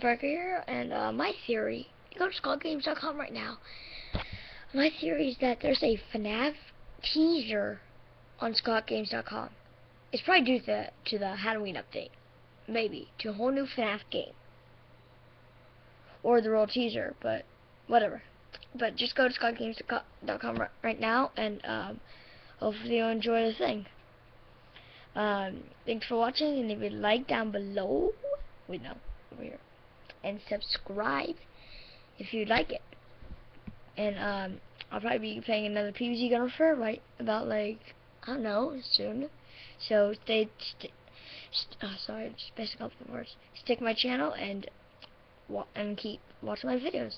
Parker here, and uh, my theory, go to scottgames.com right now. My theory is that there's a FNAF teaser on scottgames.com. It's probably due to the, to the Halloween update. Maybe. To a whole new FNAF game. Or the real teaser, but whatever. But just go to scottgames.com right now, and um, hopefully you'll enjoy the thing. Um, thanks for watching, and if you like down below, wait no, over here and subscribe if you like it. And um, I'll probably be playing another PvZ Gunner right about like I don't know soon. So stay. St st oh, sorry, just messing up the words. Stick my channel and and keep watching my videos.